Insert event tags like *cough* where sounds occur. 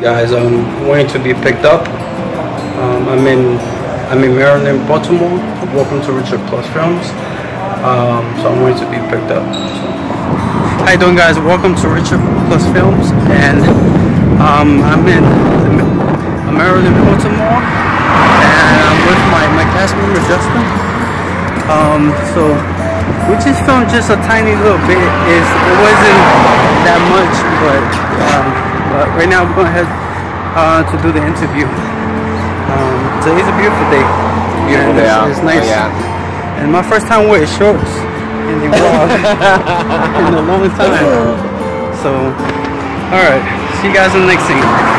guys. I'm waiting to be picked up. Um, I'm in I'm in Maryland, Baltimore. Welcome to Richard Plus Films. Um, so I'm waiting to be picked up. So. How you doing, guys? Welcome to Richard Plus Films, and um, I'm in Maryland, Baltimore, and I'm with my my cast member Justin. Um, so we just filmed just a tiny little bit. Is it wasn't that much, but, um, but right now I'm going ahead uh, to do the interview. Um, today's a beautiful day. Beautiful and day it's. It's nice. Oh, yeah. And my first time wearing shorts in the vlog *laughs* *laughs* in a long time. So, all right. See you guys in the next scene.